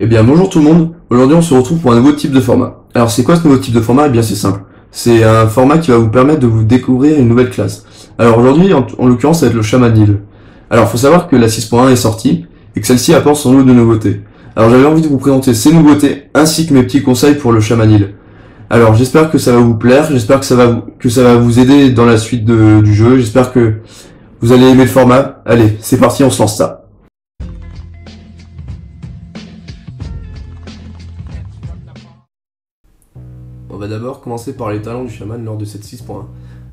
Eh bien bonjour tout le monde, aujourd'hui on se retrouve pour un nouveau type de format. Alors c'est quoi ce nouveau type de format? Eh bien c'est simple. C'est un format qui va vous permettre de vous découvrir une nouvelle classe. Alors aujourd'hui en, en l'occurrence ça va être le Chamanil. Alors faut savoir que la 6.1 est sortie et que celle-ci apporte son lot de nouveautés. Alors j'avais envie de vous présenter ces nouveautés ainsi que mes petits conseils pour le Chamanil. Alors j'espère que ça va vous plaire, j'espère que ça va vous, que ça va vous aider dans la suite du jeu, j'espère que vous allez aimer le format. Allez, c'est parti, on se lance ça. On va d'abord commencer par les talents du chaman lors de cette 6.1.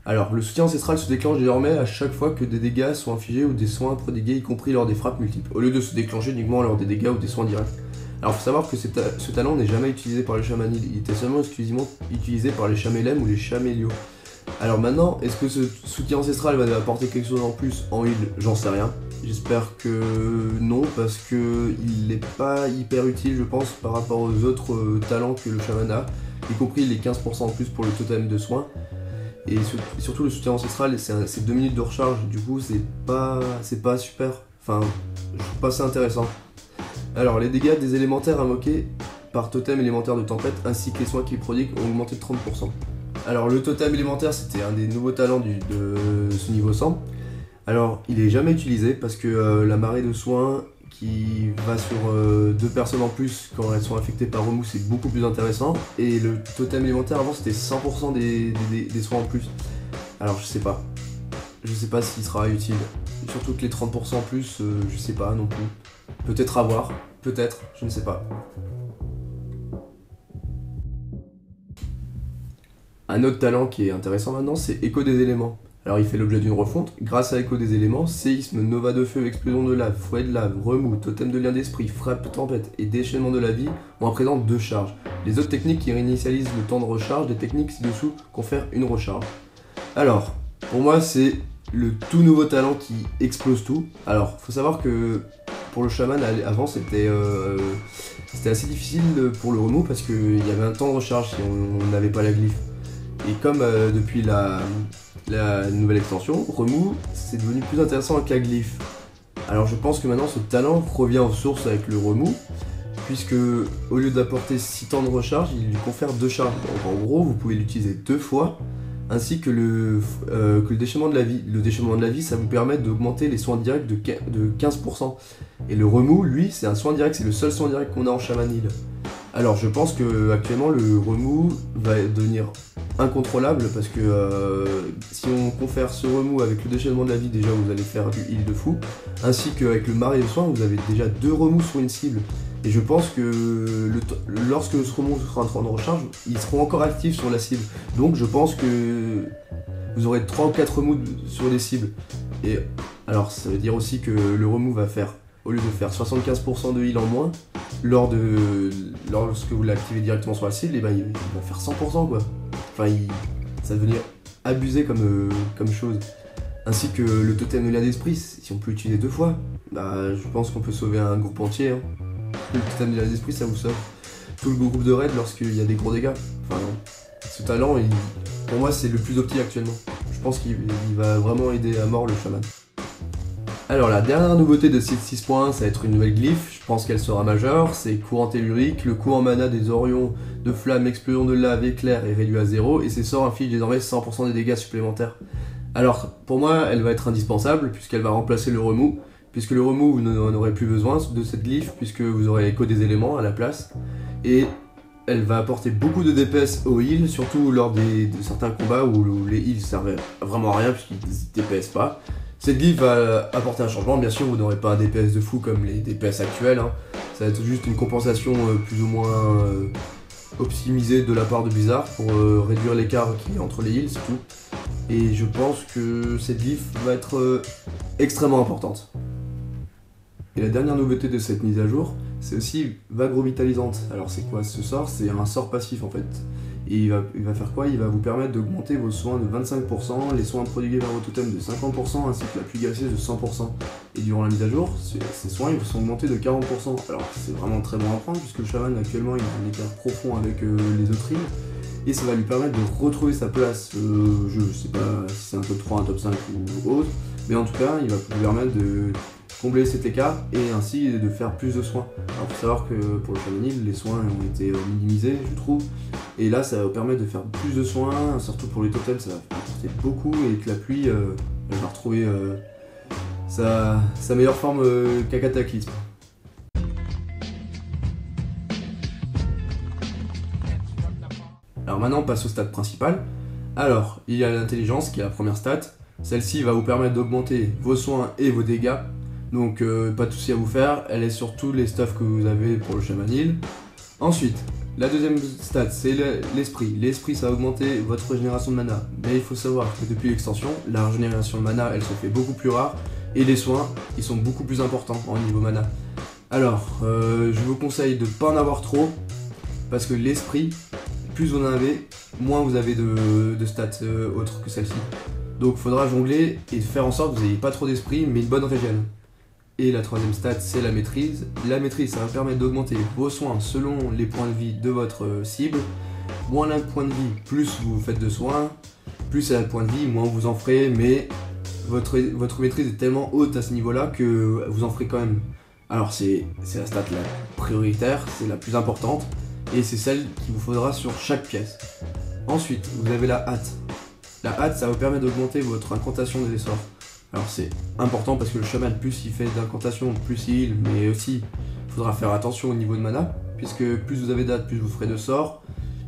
Alors, le soutien ancestral se déclenche désormais à chaque fois que des dégâts sont infligés ou des soins prodigués, y compris lors des frappes multiples, au lieu de se déclencher uniquement lors des dégâts ou des soins directs. Alors, faut savoir que ce, ta- ce talent n'est jamais utilisé par les chamanils, il était seulement exclusivement utilisé par les chamélèmes ou les chamélios. Alors maintenant, est-ce que ce soutien ancestral va apporter quelque chose en plus en heal J'en sais rien. J'espère que non, parce que il n'est pas hyper utile, je pense, par rapport aux autres euh, talents que le chaman a y compris les 15% en plus pour le totem de soins. Et, sur- et surtout le soutien ancestral, c'est 2 minutes de recharge, du coup c'est pas, pas super, enfin je trouve pas ça intéressant. Alors les dégâts des élémentaires invoqués par totem élémentaire de tempête ainsi que les soins qu'il prodigue ont augmenté de 30%. Alors le totem élémentaire c'était un des nouveaux talents de ce niveau 100. Alors il est jamais utilisé parce que euh, la marée de soins qui va sur euh, deux personnes en plus quand elles sont affectées par remous, c'est beaucoup plus intéressant. Et le totem élémentaire avant c'était 100% des, soins en plus. Alors je sais pas. Je sais pas s'il sera utile. Surtout que les 30% en plus, euh, je sais pas non plus. Peut-être à voir, peut-être, je ne sais pas. Un autre talent qui est intéressant maintenant, c'est Écho des éléments. Alors il fait l'objet d'une refonte. Grâce à Écho des éléments, séisme, nova de feu, explosion de lave, fouet de lave, remous, totem de lien d'esprit, frappe, tempête et déchaînement de la vie ont à présent deux charges. Les autres techniques qui réinitialisent le temps de recharge des techniques ci-dessous confèrent une recharge. Alors, pour moi c'est le tout nouveau talent qui explose tout. Alors, faut savoir que pour le chaman avant c'était euh, c'était assez difficile pour le remous parce qu'il y avait un temps de recharge si on on n'avait pas la glyphe. Et comme euh, depuis la, la nouvelle extension, Remous, c'est devenu plus intéressant qu'un glyphe. Alors je pense que maintenant ce talent revient aux sources avec le remous, puisque au lieu d'apporter 6 temps de recharge, il lui confère 2 charges. Donc en gros, vous pouvez l'utiliser deux fois, ainsi que le, euh, que le déchaînement de la vie. Le déchaînement de la vie, ça vous permet d'augmenter les soins directs de, quin- de 15%. Et le remous, lui, c'est un soin direct, c'est le seul soin direct qu'on a en chamanil. Alors je pense que actuellement le remous va devenir incontrôlable parce que euh, si on confère ce remous avec le déchaînement de la vie, déjà vous allez faire du heal de fou, ainsi qu'avec le marée de soins, vous avez déjà deux remous sur une cible. Et je pense que lorsque ce remous sera en train de recharge, ils seront encore actifs sur la cible. Donc je pense que vous aurez 3 ou 4 remous sur les cibles. Et alors ça veut dire aussi que le remous va faire, au lieu de faire 75% de heal en moins, lorsque vous l'activez directement sur la cible, et ben il, va faire 100% quoi. Enfin, ça va devenir abusé comme, euh, comme chose. Ainsi que le totem de lien d'esprit, si on peut l'utiliser deux fois, bah je pense qu'on peut sauver un groupe entier. hein. Le totem de lien d'esprit, ça vous sauve tout le groupe de raid lorsqu'il y a des gros dégâts. Enfin, ce talent, pour moi, c'est le plus opti actuellement. Je pense qu'il il va vraiment aider à mort le chaman. Alors la dernière nouveauté de cette 6.1, ça va être une nouvelle glyphe, je pense qu'elle sera majeure, c'est courant tellurique, le en mana des orions de flamme, explosion de lave, éclair est réduit à 0 et ses sorts infligent désormais 100% des dégâts supplémentaires. Alors pour moi elle va être indispensable puisqu'elle va remplacer le remous, puisque le remous vous n'en aurez plus besoin de cette glyphe puisque vous aurez écho des éléments à la place et elle va apporter beaucoup de DPS au heal, surtout lors de certains combats où, où les heals servaient vraiment à rien puisqu'ils DPS pas. Cette glyphe va apporter un changement, bien sûr vous n'aurez pas un DPS de fou comme les DPS actuels, hein. ça va être juste une compensation euh, plus ou moins euh, optimisée de la part de Blizzard pour euh, réduire l'écart qu'il y a entre les heals, c'est tout. Et je pense que cette glyphe va être extrêmement importante. Et la dernière nouveauté de cette mise à jour, c'est aussi vague revitalisante. Alors c'est quoi ce sort? C'est un sort passif en fait. Et il va, faire quoi? Il va vous permettre d'augmenter vos soins de 25%, les soins prodigués par votre totem de 50%, ainsi que la pluie gaseuse de 100%. Et durant la mise à jour, ces, ces soins ils sont augmentés de 40%. Alors c'est vraiment très bon à prendre, puisque le chaman actuellement il a un écart profond avec euh, les autres îles. Et ça va lui permettre de retrouver sa place. Euh, je sais pas si c'est un top 3, un top 5 ou autre. Mais en tout cas, il va vous permettre de combler écart et ainsi de faire plus de soins. Alors faut savoir que pour le chamanil, les soins ont été euh, minimisés, je trouve. Et là, ça va permettre de faire plus de soins, surtout pour les totems, ça va apporter beaucoup et que la pluie, euh, va retrouver euh, sa, meilleure forme qu'à cataclysme. Alors maintenant, on passe au stade principal. Alors, il y a l'intelligence qui est la première stat. Celle-ci va vous permettre d'augmenter vos soins et vos dégâts. Donc, euh, pas de souci à vous faire. Elle est sur tous les stuffs que vous avez pour le chamanil. Ensuite, la deuxième stat, c'est le- l'esprit. L'esprit, ça va augmenter votre régénération de mana. Mais il faut savoir que depuis l'extension, la régénération de mana, elle se fait beaucoup plus rare. Et les soins, ils sont beaucoup plus importants en niveau mana. Alors, euh, je vous conseille de ne pas en avoir trop. Parce que l'esprit, plus vous en avez, moins vous avez de, de stats euh, autres que celle-ci. Donc faudra jongler et faire en sorte que vous n'ayez pas trop d'esprit, mais une bonne régène. Et la troisième stat, c'est la maîtrise. La maîtrise, ça va permettre d'augmenter vos soins selon les points de vie de votre euh, cible. Moins un point de vie, plus vous faites de soins. Plus elle a de points de vie, moins vous en ferez, mais votre, maîtrise est tellement haute à ce niveau-là que vous en ferez quand même. Alors c'est c'est la stat la prioritaire, c'est la plus importante et c'est celle qu'il vous faudra sur chaque pièce. Ensuite, vous avez la hâte. La hâte, ça vous permet d'augmenter votre incantation des sorts. Alors c'est important parce que le chaman, plus il fait d'incantations, plus il heal, mais aussi il faudra faire attention au niveau de mana, puisque plus vous avez d'hâte, plus vous ferez de sorts,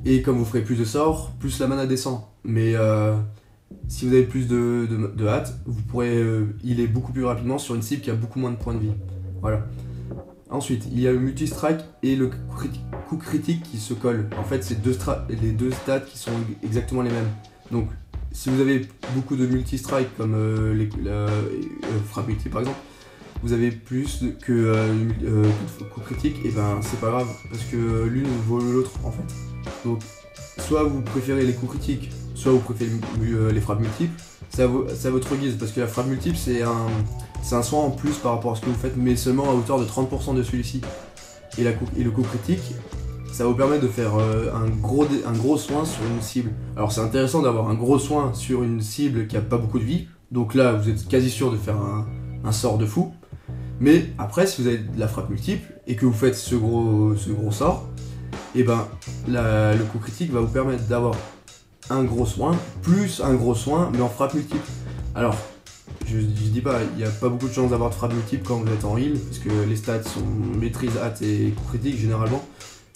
et comme vous ferez plus de sorts, plus la mana descend. Mais euh, si vous avez plus de, de, hâte, vous pourrez euh, healer beaucoup plus rapidement sur une cible qui a beaucoup moins de points de vie. Voilà. Ensuite, il y a le multi-strike et le coup critique qui se collent. En fait, c'est les deux stats qui sont exactement les mêmes. Donc, si vous avez beaucoup de multi-strike, comme euh, les, la, euh, frappe multi par exemple, vous avez plus que euh, euh, coup critique, et ben c'est pas grave, parce que l'une vaut l'autre en fait. Donc, soit vous préférez les coups critiques, soit vous préférez euh, les frappes multiples, c'est à, à votre guise, parce que la frappe multiple c'est un, un soin en plus par rapport à ce que vous faites, mais seulement à hauteur de 30% de celui-ci. Et, coup- et le coup critique, ça vous permet de faire euh, un, gros un gros soin sur une cible. Alors c'est intéressant d'avoir un gros soin sur une cible qui a pas beaucoup de vie, donc là vous êtes quasi sûr de faire un, sort de fou. Mais après, si vous avez de la frappe multiple et que vous faites ce gros, ce gros sort, et ben la- le coup critique va vous permettre d'avoir un gros soin, plus un gros soin, mais en frappe multiple. Alors, je, je dis pas, il n'y a pas beaucoup de chances d'avoir de frappe multiple quand vous êtes en heal, parce que les stats sont maîtrise, hâte et coup critique généralement.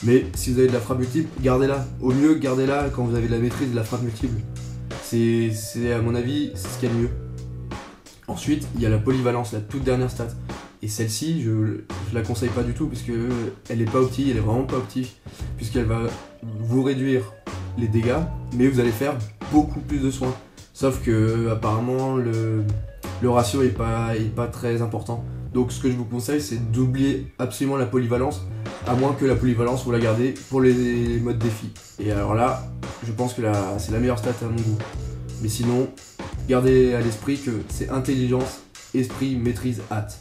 Mais si vous avez de la frappe multiple, gardez-la. Au mieux, gardez-la quand vous avez de la maîtrise de la frappe multiple. C'est, à mon avis, c'est ce qu'il y a de mieux. Ensuite, il y a la polyvalence, la toute dernière stat. Et celle-ci, je, je la conseille pas du tout, puisque elle est pas optique, elle est vraiment pas optique, puisqu'elle va vous réduire les dégâts, mais vous allez faire beaucoup plus de soins. Sauf que apparemment le, le ratio est pas, est pas très important. Donc ce que je vous conseille c'est d'oublier absolument la polyvalence, à moins que la polyvalence vous la gardez pour les modes défi. Et alors là, je pense que c'est la meilleure stat à mon goût. Mais sinon, gardez à l'esprit que c'est intelligence, esprit, maîtrise, hâte.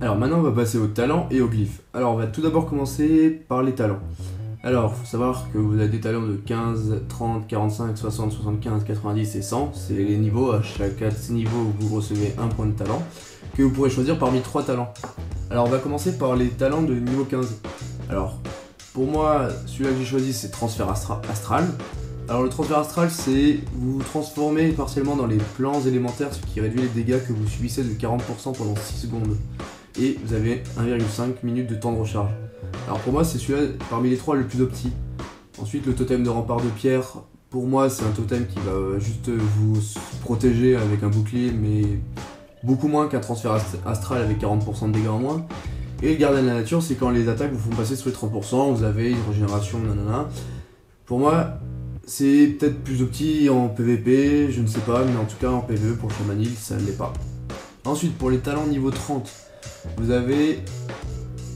Alors maintenant on va passer aux talents et aux glyphes. Alors on va tout d'abord commencer par les talents. Alors faut savoir que vous avez des talents de 15, 30, 45, 60, 75, 90 et 100. C'est les niveaux, à chacun de ces niveaux vous recevez un point de talent que vous pourrez choisir parmi trois talents. Alors on va commencer par les talents de niveau 15. Alors pour moi celui-là que j'ai choisi c'est transfert astra- astral. Alors le transfert astral c'est vous vous transformez partiellement dans les plans élémentaires ce qui réduit les dégâts que vous subissez de 40% pendant 6 secondes et vous avez 1,5 minutes de temps de recharge. Alors pour moi, c'est celui-là parmi les trois le plus opti. Ensuite, le totem de rempart de pierre, pour moi, c'est un totem qui va juste vous protéger avec un bouclier, mais beaucoup moins qu'un transfert ast- astral avec 40% de dégâts en moins. Et le gardien de la nature, c'est quand les attaques vous font passer sous les 30%, vous avez une régénération, nanana. Pour moi, c'est peut-être plus opti en PVP, je ne sais pas, mais en tout cas en PVE pour Shamanil, ça ne l'est pas. Ensuite, pour les talents niveau 30, vous avez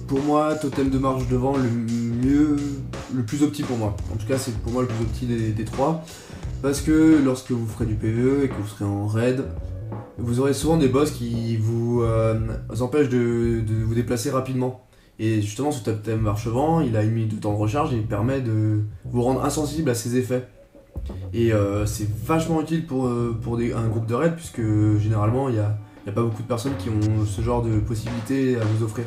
pour moi, totem de marche devant, le mieux, le plus opti pour moi. En tout cas, c'est pour moi le plus opti des, trois. Parce que lorsque vous ferez du PvE et que vous serez en raid, vous aurez souvent des boss qui vous, euh, empêchent de, vous déplacer rapidement. Et justement, ce totem marche-vent, il a une minute de temps de recharge et il permet de vous rendre insensible à ses effets. Et euh, c'est vachement utile pour, euh, un groupe de raid, puisque généralement, il n'y a, a, pas beaucoup de personnes qui ont ce genre de possibilités à vous offrir.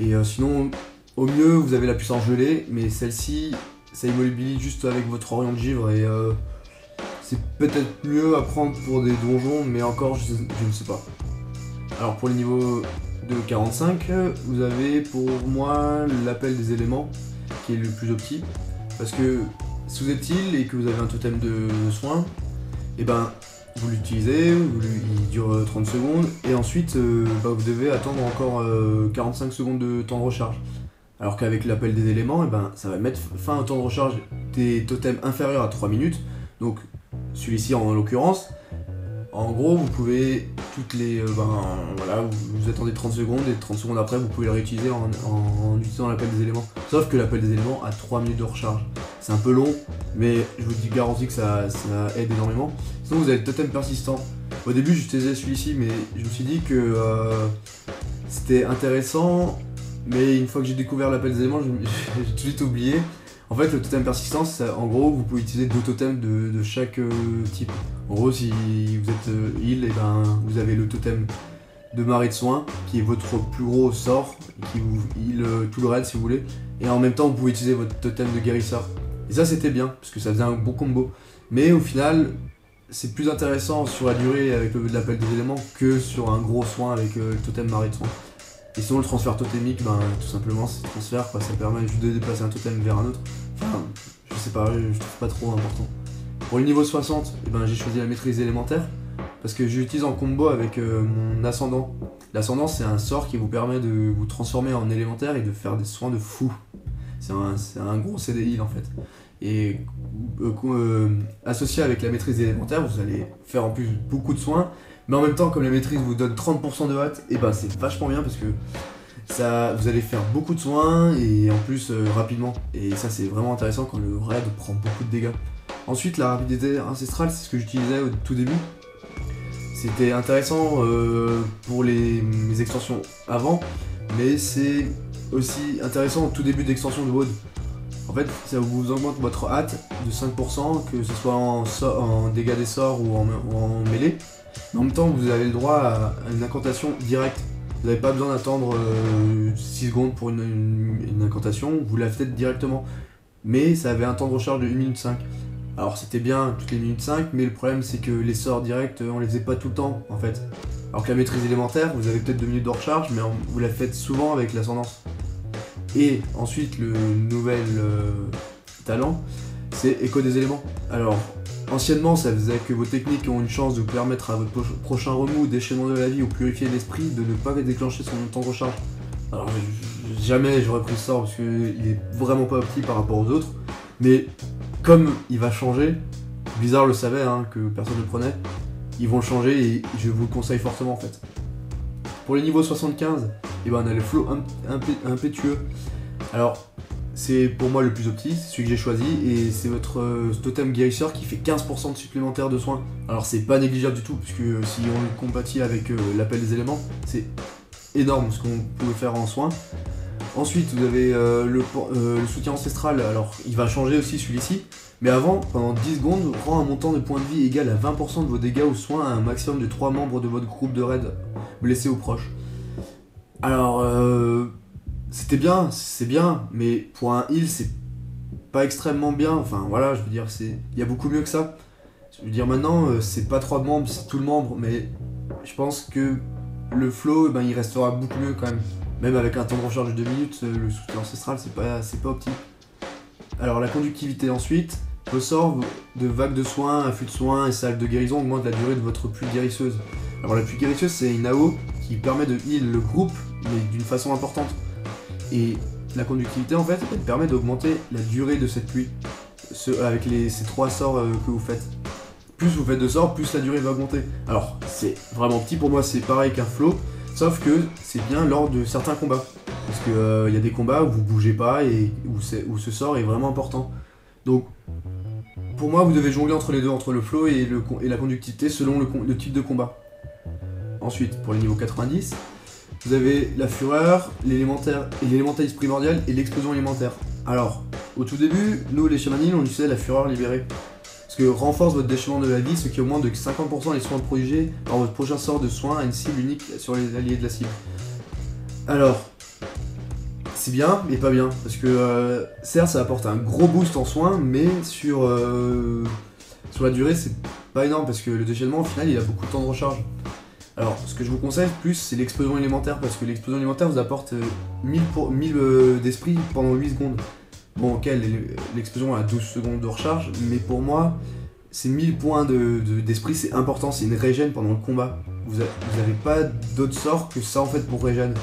Et euh, sinon, au mieux, vous avez la puissance gelée, mais celle-ci, ça immobilise juste avec votre orient de givre et c'est peut-être mieux à prendre pour des donjons, mais encore, je, ne sais pas. Alors pour les niveaux de 45, vous avez pour moi l'appel des éléments, qui est le plus opti. Parce que si vous êtes heal et que vous avez un totem de soins, et eh ben vous l'utilisez, il dure 30 secondes, et ensuite euh, bah, vous devez attendre encore 45 euh, secondes de temps de recharge. Alors qu'avec l'appel des éléments, eh ben, ça va mettre fin au temps de recharge des totems inférieurs à 3 minutes. Donc celui-ci en l'occurrence, en gros, vous pouvez toutes les. Euh, ben, voilà, vous, attendez 30 secondes et 30 secondes après, vous pouvez le réutiliser en, utilisant l'appel des éléments. Sauf que l'appel des éléments a 3 minutes de recharge. C'est un peu long, mais je vous dis garantie que ça, aide énormément. Sinon, vous avez le totem persistant. Au début, j'utilisais celui-ci, mais je me suis dit que euh, c'était intéressant. Mais une fois que j'ai découvert l'appel des éléments, j'ai tout de suite oublié. En fait, le totem persistance, en gros, vous pouvez utiliser deux totems de, chaque euh, type. En gros, si vous êtes euh, heal, et eh ben, vous avez le totem de marée de soins, qui est votre plus gros sort, qui vous heal euh, tout le raid si vous voulez. Et en même temps, vous pouvez utiliser votre totem de guérisseur. Et ça, c'était bien, parce que ça faisait un bon combo. Mais au final, c'est plus intéressant sur la durée avec l'appel des éléments que sur un gros soin avec le totem marée de soins. Et sinon, le transfert totémique, ben, tout simplement, c'est transfert, ça permet juste de déplacer un totem vers un autre. Enfin, je sais pas, je trouve pas trop important. Pour le niveau 60, eh ben, j'ai choisi la maîtrise élémentaire, parce que j'utilise en combo avec euh, mon ascendant. L'ascendant, c'est un sort qui vous permet de vous transformer en élémentaire et de faire des soins de fou. C'est un, gros CDI en fait. Et euh, euh, associé avec la maîtrise élémentaire, vous allez faire en plus beaucoup de soins, mais en même temps, comme la maîtrise vous donne 30% de hâte, et ben c'est vachement bien parce que ça, vous allez faire beaucoup de soins et en plus euh, rapidement. Et ça c'est vraiment intéressant quand le raid prend beaucoup de dégâts. Ensuite, la rapidité ancestrale, c'est ce que j'utilisais au tout début. C'était intéressant euh, pour les, extensions avant, mais c'est aussi intéressant au tout début d'extension de WOD. En fait, ça vous augmente votre hâte de 5%, que ce soit en, en dégâts des sorts ou en, ou en mêlée. En même temps, vous avez le droit à une incantation directe. Vous n'avez pas besoin d'attendre 6 euh, secondes pour une, incantation, vous la faites directement. Mais ça avait un temps de recharge de 1 minute 5. Alors c'était bien toutes les minutes 5, mais le problème c'est que les sorts directs, on les faisait pas tout le temps en fait. Alors que la maîtrise élémentaire, vous avez peut-être 2 minutes de recharge, mais vous la faites souvent avec l'ascendance. Et ensuite, le nouvel euh, talent, c'est écho des éléments. Alors, Anciennement, ça faisait que vos techniques ont une chance de vous permettre à votre prochain remous, déchaînement de la vie ou purifier l'esprit de ne pas déclencher son temps de recharge. Alors, jamais j'aurais pris sort parce qu'il est vraiment pas opti par rapport aux autres. Mais comme il va changer, Blizzard le savait hein, que personne ne le prenait, ils vont le changer et je vous le conseille fortement en fait. Pour les niveaux 75, eh ben, on a le flow impétueux. Alors, c'est pour moi le plus opti, c'est celui que j'ai choisi, et c'est votre euh, totem guérisseur qui fait 15% de supplémentaire de soins. Alors c'est pas négligeable du tout, puisque euh, si on le compatit avec euh, l'appel des éléments, c'est énorme ce qu'on peut faire en soins. Ensuite, vous avez le, soutien ancestral, alors il va changer aussi celui-ci, mais avant, pendant 10 secondes, rend un montant de points de vie égal à 20% de vos dégâts ou soins à un maximum de 3 membres de votre groupe de raid blessés ou proches. Alors, c'était bien, c'est bien, mais pour un heal, c'est pas extrêmement bien. Enfin, voilà, je veux dire, c'est il y a beaucoup mieux que ça. Je veux dire, maintenant, euh, c'est pas trois membres, c'est tout le membre, mais je pense que le flow, ben, il restera beaucoup mieux quand même. Même avec un temps de recharge de 2 minutes, euh, le soutien ancestral, c'est pas, c'est pas optique. Alors, la conductivité ensuite. Vos sorts de vagues de soins, afflux de soins et salves de guérison augmentent la durée de votre pluie guérisseuse. Alors, la pluie guérisseuse, c'est une AO qui permet de heal le groupe, mais d'une façon importante. Et la conductivité, en fait, elle permet d'augmenter la durée de cette pluie avec ces trois sorts euh, que vous faites. Plus vous faites de sorts, plus la durée va augmenter. Alors, c'est vraiment petit pour moi, c'est pareil qu'un flow, sauf que c'est bien lors de certains combats. Parce qu'il y a des combats où vous bougez pas et où, ce sort est vraiment important. Donc, pour moi, vous devez jongler entre les deux, entre le flow et, la conductivité selon le type de combat. Ensuite, pour les niveaux 90, vous avez la fureur, l'élémentaire et l'élémentalisme primordial et l'explosion élémentaire. Alors, au tout début, nous les chamanines, on utilisait la fureur libérée. Parce que renforce votre déchaînement de la vie, ce qui augmente de 50% les soins protégés par votre prochain sort de soin à une cible unique sur les alliés de la cible. Alors, c'est bien, mais pas bien. Parce que euh, certes, ça apporte un gros boost en soins, mais sur, euh, sur la durée, c'est pas énorme parce que le déchaînement, au final, il a beaucoup de temps de recharge. Alors, ce que je vous conseille plus, c'est l'explosion élémentaire, parce que l'explosion élémentaire vous apporte euh, 1000, pour- 1000 euh, d'esprit pendant 8 secondes. Bon, ok, l'explosion a 12 secondes de recharge, mais pour moi, ces 1000 points de- de- d'esprit, c'est important, c'est une régène pendant le combat. Vous n'avez pas d'autre sort que ça en fait pour régène.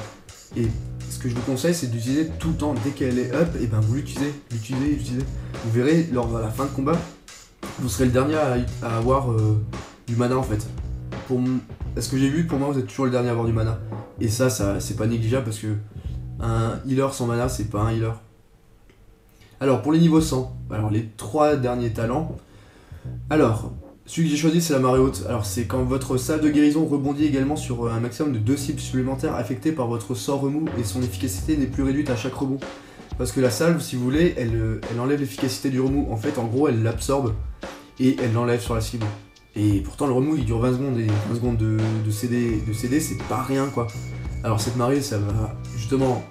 Et ce que je vous conseille, c'est d'utiliser tout le temps, dès qu'elle est up, et ben vous l'utilisez, l'utilisez, l'utilisez. Vous verrez, lors de la fin de combat, vous serez le dernier à, avoir euh, du mana en fait. Pour à ce que j'ai vu, pour moi, vous êtes toujours le dernier à avoir du mana. Et ça, ça c'est pas négligeable parce que un healer sans mana, c'est pas un healer. Alors, pour les niveaux 100, alors les trois derniers talents. Alors, celui que j'ai choisi, c'est la marée haute. Alors, c'est quand votre salle de guérison rebondit également sur un maximum de deux cibles supplémentaires affectées par votre sort remous et son efficacité n'est plus réduite à chaque rebond. Parce que la salve, si vous voulez, elle, euh, elle enlève l'efficacité du remous. En fait, en gros, elle l'absorbe et elle l'enlève sur la cible. Et pourtant, le remous il dure 20 secondes et 20 secondes de, de CD, c'est pas rien quoi. Alors, cette marée, ça va justement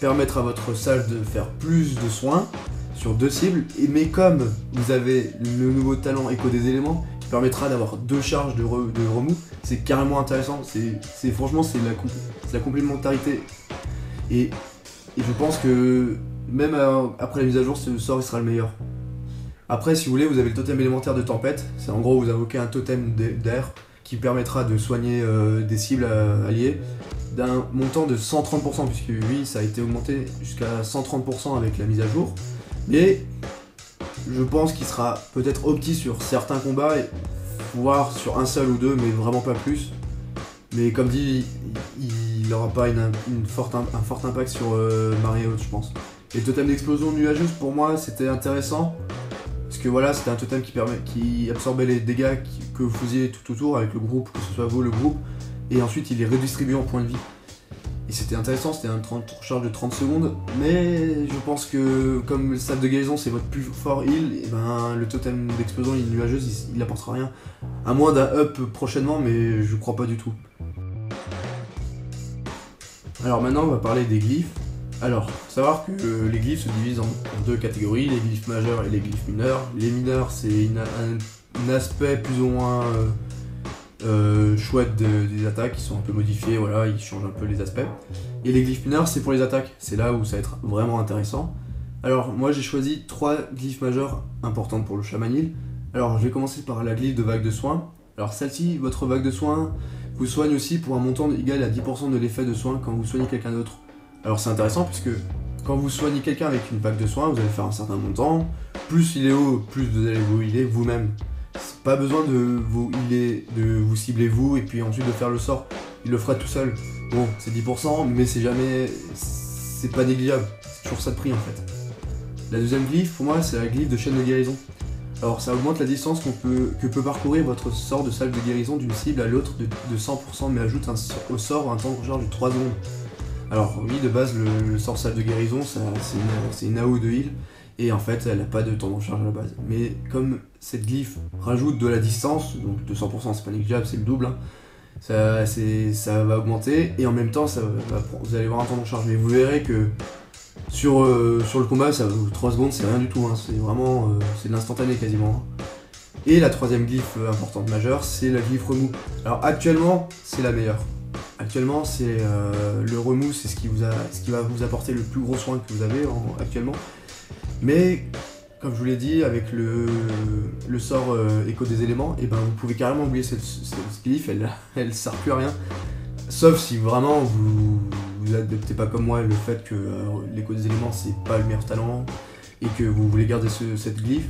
permettre à votre salle de faire plus de soins sur deux cibles. Et, mais comme vous avez le nouveau talent écho des éléments qui permettra d'avoir deux charges de, re- de remous, c'est carrément intéressant. C'est franchement, c'est la, complémentarité. Et, je pense que même euh, après la mise à jour, ce sort sera le meilleur. Après, si vous voulez, vous avez le totem élémentaire de tempête. C'est en gros, vous invoquez un totem d'air qui permettra de soigner euh, des cibles euh, alliées d'un montant de 130%, puisque lui, ça a été augmenté jusqu'à 130% avec la mise à jour. Mais je pense qu'il sera peut-être opti sur certains combats, voire sur un seul ou deux, mais vraiment pas plus. Mais comme dit, il n'aura pas une, forte, un fort impact sur euh, Haute, je pense. Et totem d'explosion nuageuse, pour moi, c'était intéressant. Parce que voilà, c'était un totem qui, permet, qui absorbait les dégâts que vous faisiez tout autour avec le groupe, que ce soit vous, le groupe. Et ensuite, il est redistribué en points de vie. Et c'était intéressant, c'était un 30 recharge de 30 secondes. Mais je pense que comme le stade de guérison, c'est votre plus fort heal, et ben le totem d'explosion est nuageuse, il, il apportera rien. À moins d'un up prochainement, mais je crois pas du tout. Alors maintenant, on va parler des glyphes. Alors, faut savoir que euh, les glyphes se divisent en, deux catégories, les glyphes majeurs et les glyphes mineurs. Les mineurs, c'est un, aspect plus ou moins euh, euh, chouette de- des attaques, qui sont un peu modifiés, voilà, ils changent un peu les aspects. Et les glyphes mineurs, c'est pour les attaques, c'est là où ça va être vraiment intéressant. Alors, moi j'ai choisi trois glyphes majeurs importantes pour le chamanil. Alors, je vais commencer par la glyphe de vague de soins. Alors, celle-ci, votre vague de soins, vous soigne aussi pour un montant égal à 10% de l'effet de soin quand vous soignez quelqu'un d'autre. Alors c'est intéressant puisque quand vous soignez quelqu'un avec une vague de soins, vous allez faire un certain montant. Plus il est haut, plus vous allez vous healer vous-même. Pas besoin de vous healer, de vous cibler vous et puis ensuite de faire le sort. Il le fera tout seul. Bon, c'est 10%, mais c'est jamais. C'est pas négligeable. C'est toujours ça de prix en fait. La deuxième glyphe, pour moi, c'est la glyphe de chaîne de guérison. Alors ça augmente la distance que peut parcourir votre sort de salle de guérison d'une cible à l'autre de, de 100%, mais ajoute un, au sort un temps de recharge de 3 secondes. Alors oui, de base, le, le sort de guérison, c'est une, AO de heal, et en fait, elle n'a pas de temps de recharge à la base. Mais comme cette glyphe rajoute de la distance, donc de 100%, c'est pas négligeable, c'est le double, hein, ça, ça va augmenter, et en même temps, vous allez avoir un temps de recharge. Mais vous verrez que sur, euh, le combat, ça, 3 secondes, c'est rien du tout, hein, c'est vraiment euh, c'est de l'instantané quasiment. hein. Et la troisième glyphe euh, importante majeure, c'est la glyphe remous. Alors actuellement, c'est la meilleure. Actuellement, c'est euh, le remous, c'est ce qui va vous apporter le plus gros soin que vous avez en- actuellement. Mais comme je vous l'ai dit, avec le, sort euh, écho des éléments, et ben vous pouvez carrément oublier cette, cette glyphe, elle, elle sert plus à rien. Sauf si vraiment vous vous adaptez pas comme moi le fait que euh, l'écho des éléments c'est pas le meilleur talent et que vous voulez garder ce- cette glyphe.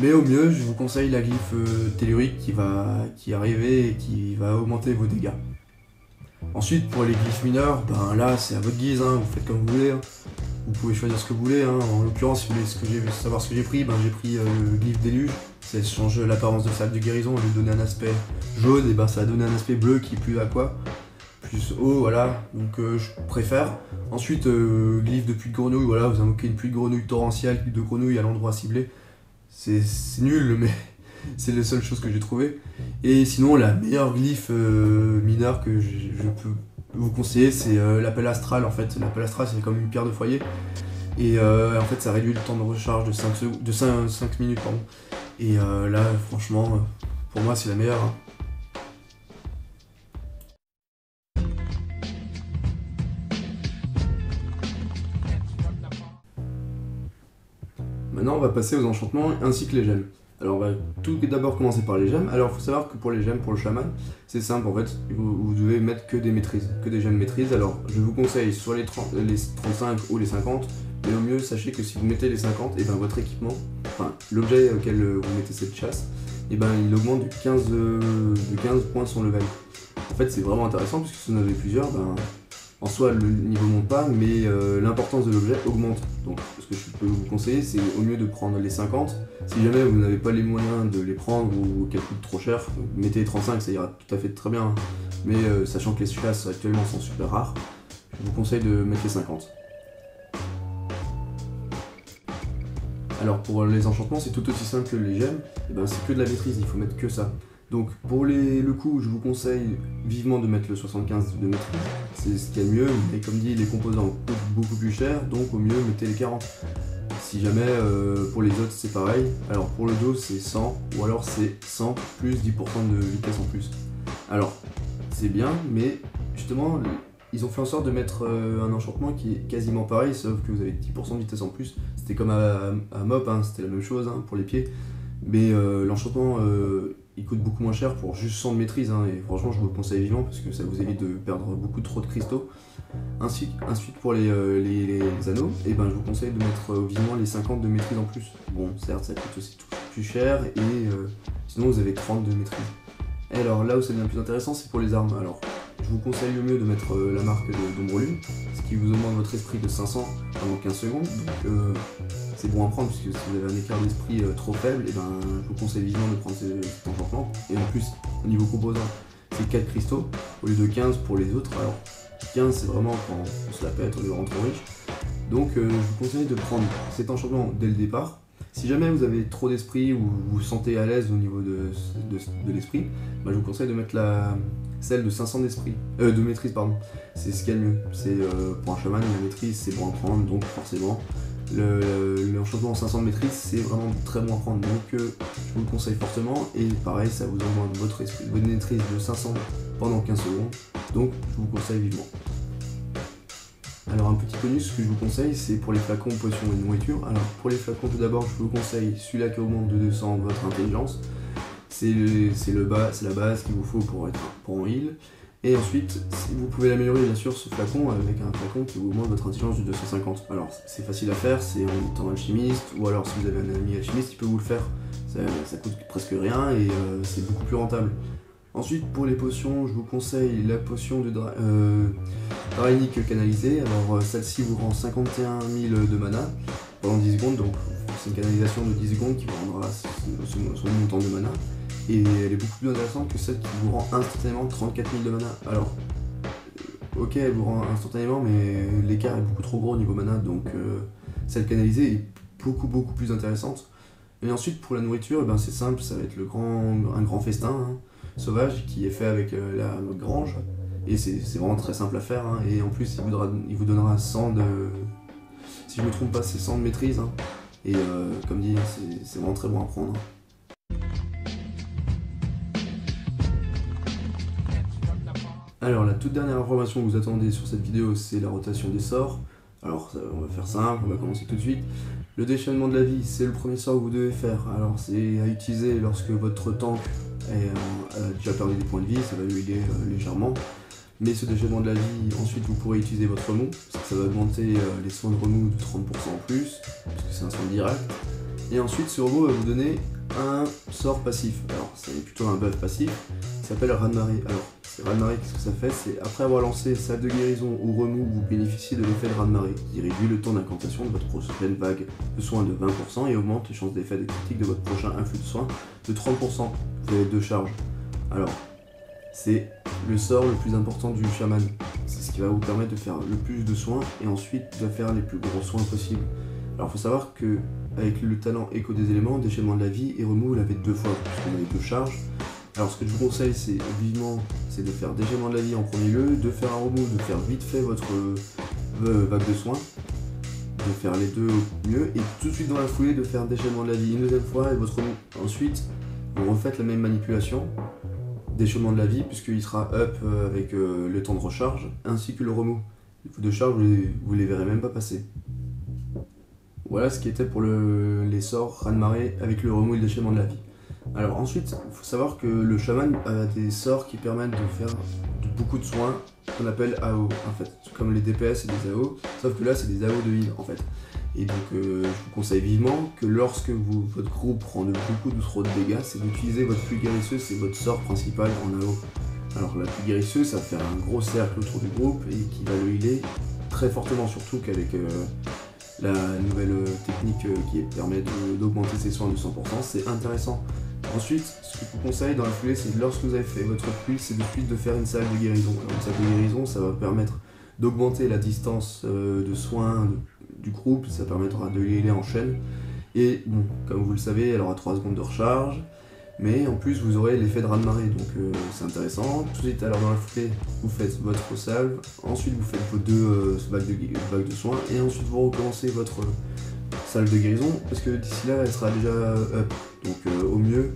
Mais au mieux, je vous conseille la glyphe tellurique qui va arrivée et qui va augmenter vos dégâts. Ensuite, pour les glyphes mineurs, ben là, c'est à votre guise, hein, vous faites comme vous voulez. hein. Vous pouvez choisir ce que vous voulez. hein. En l'occurrence, si vous ce savoir ce que j'ai pris, ben, j'ai pris euh, le glyphe déluge. Ça change l'apparence de sac de guérison. Lieu de donner un aspect jaune, et ben, ça va donner un aspect bleu qui est plus aqua, plus haut, voilà. Donc euh, je préfère. Ensuite, euh, glyphe de pluie de grenouille, voilà, vous invoquez une pluie de grenouille torrentielle, de grenouille à l'endroit ciblé. C'est nul, mais c'est les seules choses que j'ai trouvées. Et sinon, la meilleure glyphe euh, mineure que je, peux vous conseiller, c'est euh, l'appel astral. En fait, l'appel astral, c'est comme une pierre de foyer. Et euh, en fait, ça réduit le temps de recharge de 5, secondes- de 5, 5 minutes. Et là, franchement, pour moi, c'est la meilleure. hein. Maintenant, on va passer aux enchantements ainsi que les gemmes. Alors, on va tout d'abord commencer par les gemmes. Alors, il faut savoir que pour les gemmes, pour le chaman, c'est simple en fait. Vous, vous devez mettre que des maîtrises, que des gemmes maîtrises. Alors, je vous conseille soit les, 30 les 35 ou les 50. Mais au mieux, sachez que si vous mettez les 50, et ben votre équipement, enfin l'objet auquel euh, vous mettez cette chasse, et ben il augmente de 15, euh, de 15 points son level. En fait, c'est vraiment intéressant puisque si vous en avez plusieurs, ben, en soi le niveau monte pas, mais euh, l'importance de l'objet augmente. Donc, ce que je peux vous conseiller, c'est au mieux de prendre les 50. Si jamais vous n'avez pas les moyens de les prendre ou qu'elles coûtent trop cher, mettez les 35, ça ira tout à fait très bien. Mais euh, sachant que les chasses actuellement sont super rares, je vous conseille de mettre les 50. Alors pour les enchantements, c'est tout aussi simple que les gemmes, et ben c'est que de la maîtrise, il faut mettre que ça. Donc pour les, le coup, je vous conseille vivement de mettre le 75 de maîtrise, c'est ce qu'il y a mieux, mais comme dit, les composants coûtent beaucoup plus cher, donc au mieux mettez les 40. Si jamais euh, pour les autres c'est pareil, alors pour le dos c'est 100, ou alors c'est 100 plus 10% de vitesse en plus. Alors c'est bien, mais justement ils ont fait en sorte de mettre euh, un enchantement qui est quasiment pareil, sauf que vous avez 10% de vitesse en plus. C'était comme à, Mop, hein, c'était la même chose hein, pour les pieds. Mais euh, l'enchantement, il coûte beaucoup moins cher pour juste 100 de maîtrise. hein, et franchement, je vous le conseille vivement parce que ça vous évite de perdre beaucoup trop de cristaux. Ainsi, ensuite, pour les, euh, les- anneaux, et ben, je vous conseille de mettre euh, vivement les 50 de maîtrise en plus. Bon, certes, ça coûte aussi tout- plus cher et euh, sinon, vous avez 30 de maîtrise. Et alors là où ça devient plus intéressant, c'est pour les armes. Alors, je vous conseille le mieux de mettre la marque d'ombre lune, ce qui vous augmente votre esprit de 500 pendant 15 secondes. Donc c'est bon à prendre, puisque si vous avez un écart d'esprit euh, trop faible, et ben, je vous conseille vivement de prendre ce- cet enchantement. Et en plus, au niveau composant, c'est 4 cristaux, au lieu de 15 pour les autres. Alors 15 c'est vraiment quand on se la pète, on vraiment trop riche. Donc euh, je vous conseille de prendre cet enchantement dès le départ. Si jamais vous avez trop d'esprit ou vous vous sentez à l'aise au niveau de, l'esprit, bah, je vous conseille de mettre la, celle de 500 d'esprit, euh, de maîtrise pardon. C'est ce qu'il y a de mieux. C'est pour un chaman la maîtrise c'est bon à prendre donc forcément le, l'enchantement en 500 de maîtrise c'est vraiment très bon à prendre donc euh, je vous le conseille fortement et pareil ça vous augmente votre votre maîtrise de 500 pendant 15 secondes donc je vous conseille vivement. Alors un petit bonus que je vous conseille c'est pour les flacons potions et nourriture. Alors pour les flacons tout d'abord je vous conseille celui-là qui augmente de 200 votre intelligence. C'est c'est la base qu'il vous faut pour être pour en heal. Et ensuite, vous pouvez l'améliorer bien sûr ce flacon avec un flacon qui vous augmente votre intelligence de 250. Alors c'est facile à faire, c'est en étant alchimiste, ou alors si vous avez un ami alchimiste, il peut vous le faire. Ça, coûte presque rien et euh, c'est beaucoup plus rentable. Ensuite pour les potions, je vous conseille la potion de dra euh, Drainic canalisée. Alors euh, celle-ci vous rend 51 000 de mana pendant 10 secondes, donc c'est une canalisation de 10 secondes qui vous rendra son- son montant de mana. Et elle est beaucoup plus intéressante que celle qui vous rend instantanément 34 000 de mana. Alors, euh, ok, elle vous rend instantanément, mais l'écart est beaucoup trop gros au niveau mana, donc euh, celle canalisée est beaucoup beaucoup plus intéressante. Et ensuite, pour la nourriture, eh ben, c'est simple, ça va être le grand, un grand festin hein, sauvage qui est fait avec euh, la grange. Et c'est vraiment très simple à faire. hein. Et en plus, il vous, donnera, il vous donnera 100 de. Si je me trompe pas, c'est 100 de maîtrise. hein. Et comme dit, c'est vraiment très bon à prendre. Alors la toute dernière information que vous attendez sur cette vidéo c'est la rotation des sorts. Alors on va faire simple, on va commencer tout de suite. Le déchaînement de la vie c'est le premier sort que vous devez faire. Alors c'est à utiliser lorsque votre tank est, euh, a déjà perdu des points de vie, ça va lui aider euh, légèrement. Mais ce déchaînement de la vie, ensuite vous pourrez utiliser votre remous, parce que ça va augmenter euh, les soins de remous de 30% en plus, parce que c'est un soin direct. Et ensuite ce remous va vous donner un sort passif. Alors c'est plutôt un buff passif, qui s'appelle. Alors Raz-de-marée, qu'est-ce que ça fait C'est après avoir lancé salle de guérison ou remous, vous bénéficiez de l'effet de raz-de-marée, qui réduit le temps d'incantation de votre prochaine vague de soins de 20% et augmente les chances d'effet des critiques de votre prochain influx de soins de 30%. Vous avez deux charges. Alors, c'est le sort le plus important du chaman. C'est ce qui va vous permettre de faire le plus de soins et ensuite de faire les plus gros soins possibles. Alors, il faut savoir que avec le talent écho des éléments, déchaînement de la vie et remous, vous l'avez deux fois, puisqu'on avez deux charges. Alors ce que je vous conseille, c'est vivement, c'est de faire déchaînement de la vie en premier lieu, de faire un remous, de faire vite fait votre euh, vague de soins, de faire les deux mieux, et tout de suite dans la foulée de faire déchaînement de la vie une deuxième fois et votre remous. Ensuite, vous refaites la même manipulation, déchaînement de la vie, puisqu'il sera up euh, avec euh, le temps de recharge, ainsi que le remous. Les coups de charge, vous les, les verrez même pas passer. Voilà ce qui était pour le, les sorts raz-de-marée avec le remous et le déchaînement de la vie. Alors ensuite, il faut savoir que le chaman a des sorts qui permettent de faire beaucoup de soins qu'on appelle AO en fait, comme les DPS et des AO, sauf que là c'est des AO de heal en fait. Et donc euh, je vous conseille vivement que lorsque votre groupe prend de beaucoup de trop de dégâts, c'est d'utiliser votre plus guérisseuse, c'est votre sort principal en AO. Alors la plus guérisseuse, ça va faire un gros cercle autour du groupe et qui va le healer très fortement, surtout qu'avec euh, la nouvelle euh, technique qui permet d'augmenter ses soins de 100%, c'est intéressant. Ensuite, ce que je vous conseille dans la foulée, c'est que lorsque vous avez fait votre pluie, c'est de suite de faire une salle de guérison. Une salle de guérison, ça va permettre d'augmenter la distance euh, de soins du groupe, ça permettra de les en chaîne. Et bon, comme vous le savez, elle aura 3 secondes de recharge, mais en plus vous aurez l'effet de raz-de-marée, donc euh, c'est intéressant. Tout de suite, alors dans la foulée, vous faites votre salve, ensuite vous faites vos deux euh, vagues, de, soins, et ensuite vous recommencez votre salle de guérison, parce que d'ici là, elle sera déjà up. Donc euh, au mieux,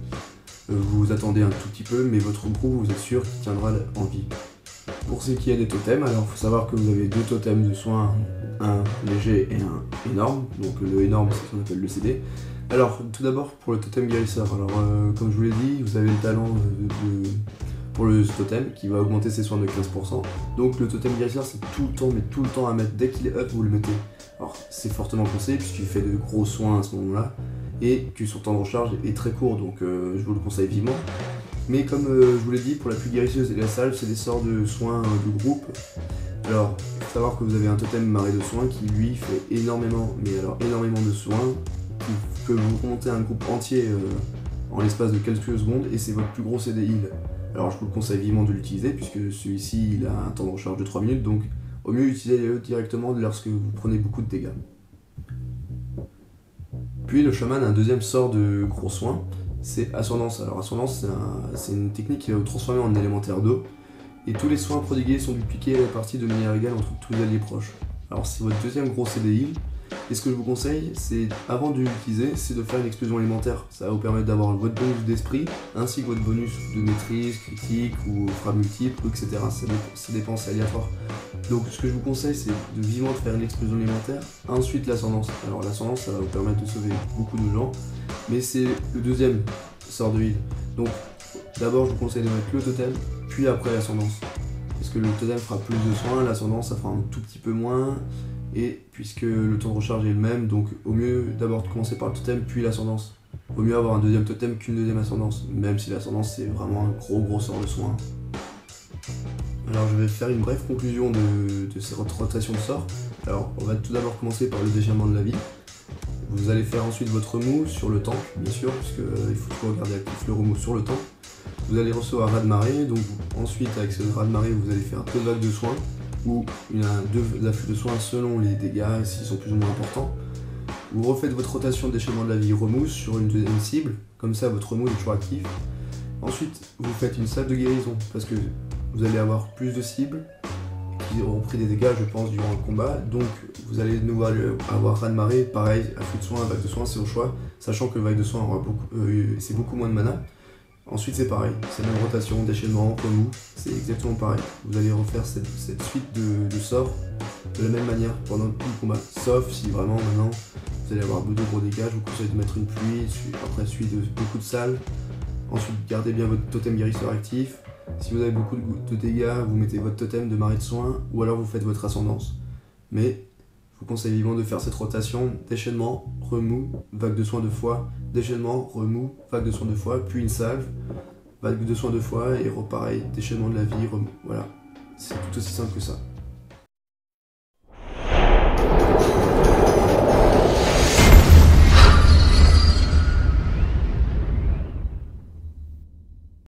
euh, vous attendez un tout petit peu, mais votre groupe, vous sûr qu'il tiendra en vie. Pour ce qui est des totems, alors il faut savoir que vous avez deux totems de soins, un léger et un énorme. Donc le énorme, c'est ce qu'on appelle le CD. Alors tout d'abord pour le totem guérisseur. Alors euh, comme je vous l'ai dit, vous avez le talent de- pour le totem qui va augmenter ses soins de 15%. Donc le totem guérisseur, c'est tout le temps, mais tout le temps à mettre. Dès qu'il est up, vous le mettez. Alors c'est fortement conseillé puisqu'il fait de gros soins à ce moment-là et que son temps de recharge est très court, donc euh, je vous le conseille vivement. Mais comme euh, je vous l'ai dit, pour la plus guérisseuse et la salve, c'est des sorts de soins euh, du groupe. Alors, il faut savoir que vous avez un totem marée de soins qui lui fait énormément, mais alors énormément de soins, qui peut vous remonter un groupe entier en l'espace de quelques secondes, et c'est votre plus gros CD heal. Alors je vous le conseille vivement de l'utiliser, puisque celui-ci il a un temps de recharge de 3 minutes, donc au mieux utilisez-le directement lorsque vous prenez beaucoup de dégâts. Puis le chaman a un deuxième sort de gros soins, c'est Ascendance. Alors Ascendance, c'est un- c'est une technique qui va vous transformer en élémentaire d'eau, et tous les soins prodigués sont dupliqués et répartis de manière égale entre tous les alliés proches. Alors c'est votre deuxième gros CD heal, et ce que je vous conseille, c'est avant de l'utiliser, c'est de faire une explosion élémentaire. Ça va vous permettre d'avoir votre bonus d'esprit, ainsi que votre bonus de maîtrise, critique ou frappe multiple, etc. Ça, dé- ça dépend, c'est aléatoire. Donc ce que je vous conseille, c'est de vivement de faire une explosion élémentaire, ensuite l'ascendance. Alors l'ascendance, ça va vous permettre de sauver beaucoup de gens, mais c'est le deuxième sort de heal. Donc d'abord, je vous conseille de mettre le totem, puis après l'ascendance. Parce que le totem fera plus de soins, l'ascendance, ça fera un tout petit peu moins, et puisque le temps de recharge est le même, donc au mieux d'abord commencer par le totem, puis l'ascendance. Vaut mieux avoir un deuxième totem qu'une deuxième ascendance, même si l'ascendance c'est vraiment un gros gros sort de soin. Alors je vais faire une brève conclusion de, de cette rotation de sorts. Alors on va tout d'abord commencer par le déchirement de la vie. Vous allez faire ensuite votre remous sur le temps, bien sûr, puisque euh, il faut toujours garder actif le remous sur le temps. Vous allez recevoir raz de marée, donc ensuite avec ce raz de marée vous allez faire deux vagues de soins ou une, un- deux afflux de soins selon les dégâts s'ils sont plus ou moins importants. Vous refaites votre rotation déchaînement de la vie remousse sur une deuxième cible, comme ça votre remous est toujours actif. Ensuite, vous faites une salle de guérison parce que vous allez avoir plus de cibles qui auront pris des dégâts, je pense, durant le combat. Donc, vous allez de nouveau avoir raz de marée, pareil, afflux de soins, vague de soins, c'est au choix, sachant que vague de soins aura beaucoup, euh, c'est beaucoup moins de mana. Ensuite, c'est pareil, c'est la même rotation, déchaînement, remous, c'est exactement pareil. Vous allez refaire cette, suite de, sorts de la même manière pendant tout le combat. Sauf si vraiment maintenant vous allez avoir beaucoup de gros dégâts, je vous conseille de mettre une pluie, après suite de beaucoup de salles. Ensuite, gardez bien votre totem guérisseur actif. Si vous avez beaucoup de, de dégâts, vous mettez votre totem de marée de soins ou alors vous faites votre ascendance. Mais vous conseille vivement de faire cette rotation déchaînement, remous, vague de soins de fois, déchaînement, remous, vague de soins de fois, puis une salve. vague de soin deux fois et repareil, déchaînement de la vie, rem- voilà. C'est tout aussi simple que ça.